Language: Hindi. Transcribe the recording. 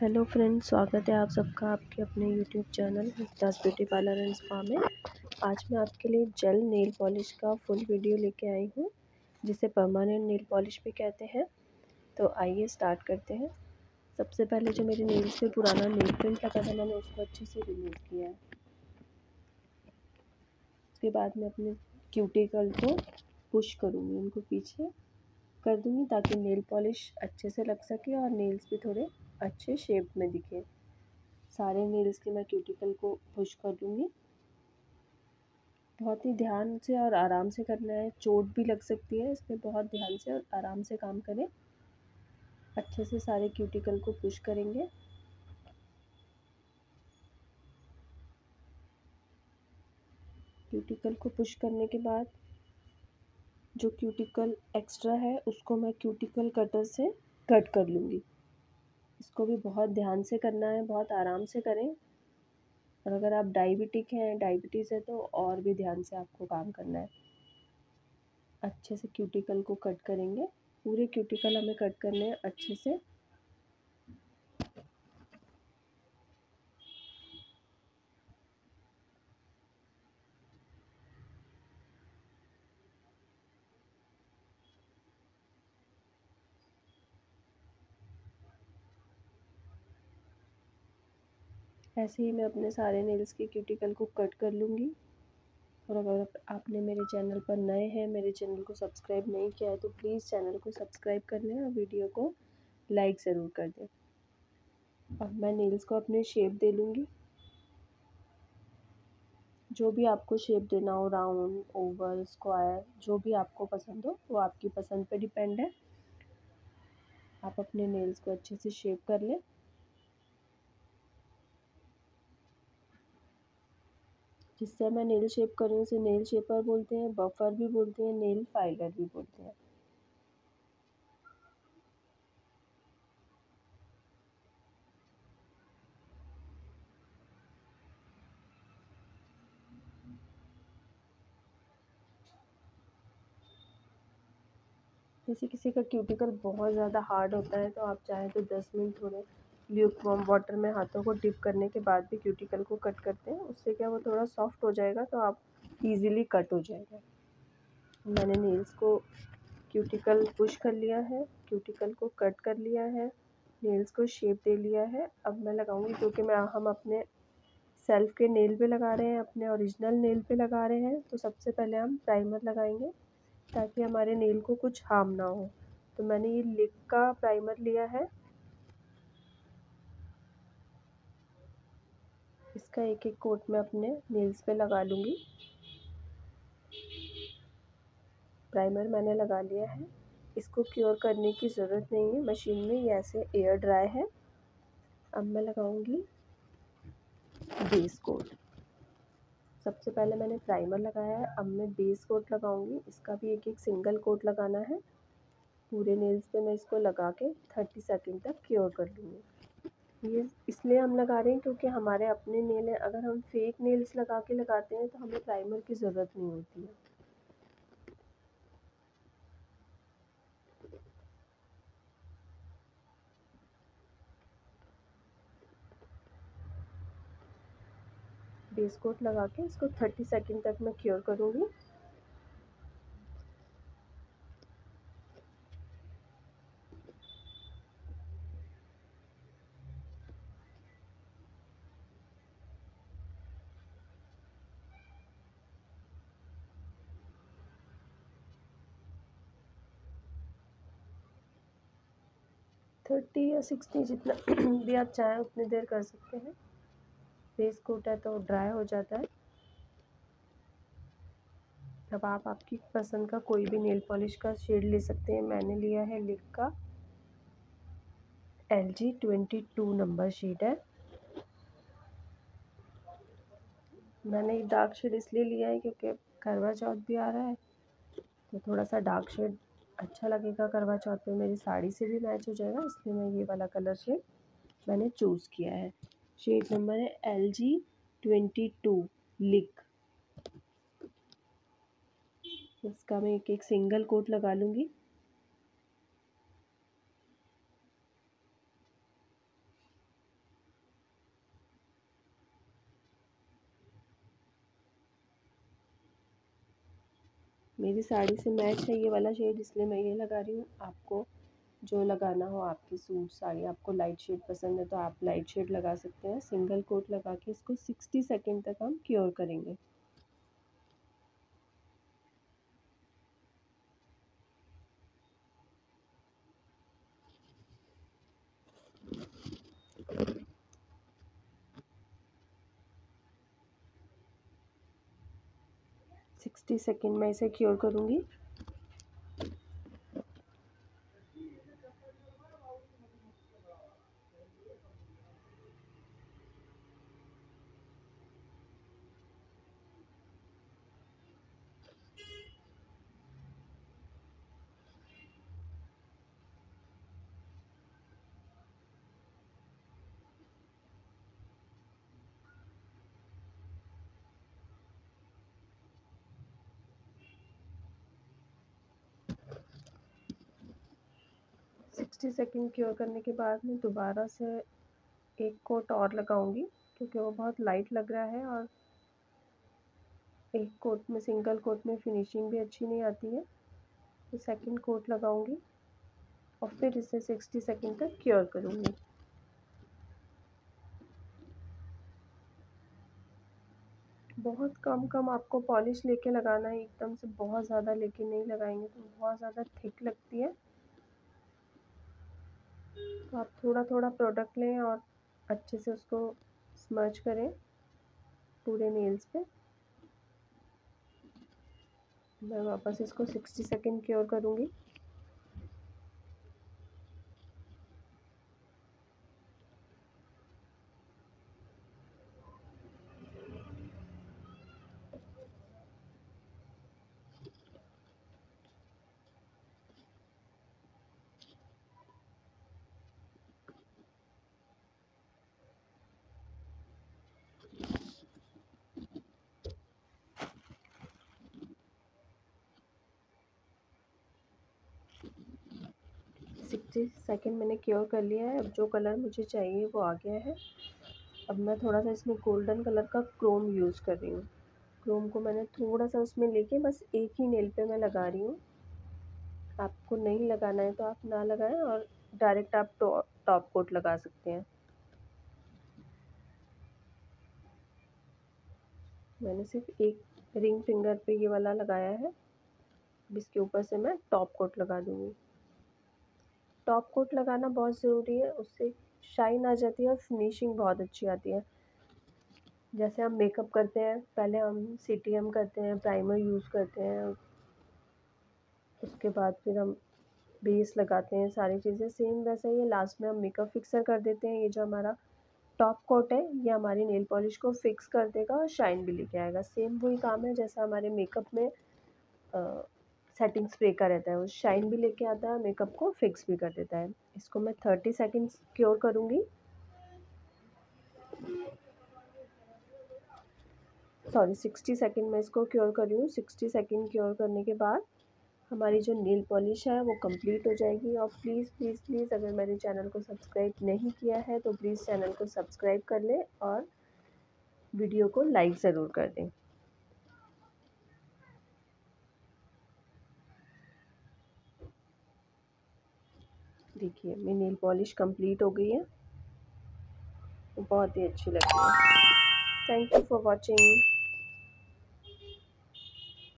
हेलो फ्रेंड्स, स्वागत है आप सबका आपके अपने यूट्यूब चैनल दस ब्यूटी पार्लर एंड स्पा में। आज मैं आपके लिए जेल नेल पॉलिश का फुल वीडियो लेके आई हूँ, जिसे परमानेंट नेल पॉलिश भी कहते हैं। तो आइए स्टार्ट करते हैं। सबसे पहले जो मेरे नेल से पुराना नेल पेंट लगा था, मैंने उसको अच्छे से रिमूव किया। है उसके बाद मैं अपने क्यूटिकल को पुश करूँगी, उनको पीछे कर दूँगी, ताकि नेल पॉलिश अच्छे से लग सके और नेल्स भी थोड़े अच्छे शेप में दिखे। सारे नेल्स के मैं क्यूटिकल को पुश कर दूँगी। बहुत ही ध्यान से और आराम से करना है। चोट भी लग सकती है, इसमें बहुत ध्यान से और आराम से काम करें। अच्छे से सारे क्यूटिकल को पुश करेंगे। क्यूटिकल को पुश करने के बाद जो क्यूटिकल एक्स्ट्रा है, उसको मैं क्यूटिकल कटर से कट कर लूँगी। इसको भी बहुत ध्यान से करना है, बहुत आराम से करें। और अगर आप डायबिटिक हैं, डायबिटीज़ है तो और भी ध्यान से आपको काम करना है। अच्छे से क्यूटिकल को कट करेंगे। पूरे क्यूटिकल हमें कट करने हैं अच्छे से। ऐसे ही मैं अपने सारे नेल्स की क्यूटिकल को कट कर लूँगी। और अगर आपने मेरे चैनल पर नए हैं, मेरे चैनल को सब्सक्राइब नहीं किया है तो प्लीज़ चैनल को सब्सक्राइब कर लें और वीडियो को लाइक ज़रूर कर दें। अब मैं नेल्स को अपने शेप दे लूँगी। जो भी आपको शेप देना हो राउंड ओवल स्क्वायर जो भी आपको पसंद हो, वो आपकी पसंद पे डिपेंड है। आप अपने नेल्स को अच्छे से शेप कर लें। जिससे मैं नेल शेप कर उसे नेल शेपर बोलते हैं बफर भी बोलते हैं नेल फाइलर भी बोलते हैं। जैसे किसी का क्यूटिकल बहुत ज़्यादा हार्ड होता है तो आप चाहें तो दस मिनट थोड़े ल्यूकवार्म वाटर में हाथों को डिप करने के बाद भी क्यूटिकल को कट करते हैं। उससे क्या वो थोड़ा सॉफ्ट हो जाएगा तो आप इजीली कट हो जाएगा। मैंने नेल्स को क्यूटिकल पुश कर लिया है, क्यूटिकल को कट कर लिया है, नेल्स को शेप दे लिया है। अब मैं लगाऊँगी क्योंकि मैं, हम अपने सेल्फ के नेल पे लगा रहे हैं, अपने ओरिजिनल नेल पे लगा रहे हैं। तो सबसे पहले हम प्राइमर लगाएँगे ताकि हमारे नेल को कुछ हार्म ना हो। तो मैंने ये लिक का प्राइमर लिया है। इसका एक एक कोट मैं अपने नेल्स पे लगा लूँगी। प्राइमर मैंने लगा लिया है। इसको क्योर करने की ज़रूरत नहीं है। मशीन में ये ऐसे एयर ड्राई है। अब मैं लगाऊँगी बेस कोट सबसे पहले मैंने प्राइमर लगाया है। अब मैं बेस कोट लगाऊँगी। इसका भी एक एक सिंगल कोट लगाना है। पूरे नेल्स पे मैं इसको लगा के थर्टी सेकेंड तक क्योर कर लूँगी। ये इसलिए हम लगा रहे हैं क्योंकि हमारे अपने नेल हैं। अगर हम फेक नेल्स लगा के लगाते हैं तो हमें प्राइमर की ज़रूरत नहीं होती है। बेस कोट लगा के इसको थर्टी सेकेंड तक मैं क्योर करूँगी। थर्टी या सिक्सटी जितना भी आप चाहें उतनी देर कर सकते हैं। फेस कोट है तो ड्राई हो जाता है। अब आप आपकी पसंद का कोई भी नेल पॉलिश का शेड ले सकते हैं। मैंने लिया है लिक का L G twenty two number shade है। मैंने ये डार्क शेड इसलिए लिया है क्योंकि करवा चौथ भी आ रहा है तो थोड़ा सा डार्क शेड अच्छा लगेगा करवा चौथ पे मेरी साड़ी से भी मैच हो जाएगा, इसलिए मैं ये वाला कलर शेड मैंने चूज़ किया है। शेड नंबर है एल जी ट्वेंटी टू लिक इसका मैं एक एक सिंगल कोट लगा लूँगी। मेरी साड़ी से मैच है ये वाला शेड इसलिए मैं ये लगा रही हूँ। आपको जो लगाना हो आपकी सूट साड़ी, आपको लाइट शेड पसंद है तो आप लाइट शेड लगा सकते हैं। सिंगल कोट लगा के इसको सिक्सटी सेकेंड तक हम क्योर करेंगे। सिक्सटी सेकेंड में इसे क्योर करूँगी। सिक्सटी सेकेंड क्योर करने के बाद मैं दोबारा से एक कोट और लगाऊँगी, क्योंकि वो बहुत लाइट लग रहा है और एक कोट में, सिंगल कोट में फिनिशिंग भी अच्छी नहीं आती है। तो सेकंड कोट लगाऊँगी और फिर इसे सिक्सटी सेकेंड तक क्योर करूँगी। बहुत कम कम आपको पॉलिश लेके लगाना है, एकदम से बहुत ज़्यादा लेके नहीं लगाएँगे तो बहुत ज़्यादा थिक लगती है। तो आप थोड़ा थोड़ा प्रोडक्ट लें और अच्छे से उसको स्मर्च करें पूरे नेल्स पे। मैं वापस इसको सिक्सटी सेकेंड क्योर करूँगी। सिक्सटी सेकेंड मैंने क्योर कर लिया है। अब जो कलर मुझे चाहिए वो आ गया है। अब मैं थोड़ा सा इसमें गोल्डन कलर का क्रोम यूज़ कर रही हूँ। क्रोम को मैंने थोड़ा सा उसमें लेके बस एक ही नेल पे मैं लगा रही हूँ। आपको नहीं लगाना है तो आप ना लगाएँ और डायरेक्ट आप टॉप कोट लगा सकते हैं। मैंने सिर्फ़ एक रिंग फिंगर पे ये वाला लगाया है। इसके ऊपर से मैं टॉप कोट लगा दूँगी। टॉप कोट लगाना बहुत ज़रूरी है, उससे शाइन आ जाती है और फिनिशिंग बहुत अच्छी आती है। जैसे हम मेकअप करते हैं, पहले हम सी टी एम करते हैं प्राइमर यूज़ करते हैं, उसके बाद फिर हम बेस लगाते हैं, सारी चीज़ें सेम वैसा ही है। लास्ट में हम मेकअप फिक्सर कर देते हैं, ये जो हमारा टॉप कोट है, ये हमारी नेल पॉलिश को फिक्स कर देगा और शाइन भी लेके आएगा। सेम वही काम है, जैसा हमारे मेकअप में सेटिंग स्प्रे का रहता है वो शाइन भी लेके आता है मेकअप को फिक्स भी कर देता है। इसको मैं थर्टी सेकेंड्स क्योर करूँगी। सॉरी सिक्सटी सेकेंड में इसको क्योर कर रही हूँ। सिक्सटी सेकेंड क्योर करने के बाद हमारी जो नील पॉलिश है, वो कंप्लीट हो जाएगी। और प्लीज़ प्लीज़ प्लीज़ अगर मेरे चैनल को सब्सक्राइब नहीं किया है तो प्लीज़ चैनल को सब्सक्राइब कर लें और वीडियो को लाइक ज़रूर कर दें। देखिए, मेरी नील पॉलिश कंप्लीट हो गई है। बहुत ही अच्छी लगी है। Thank you for watching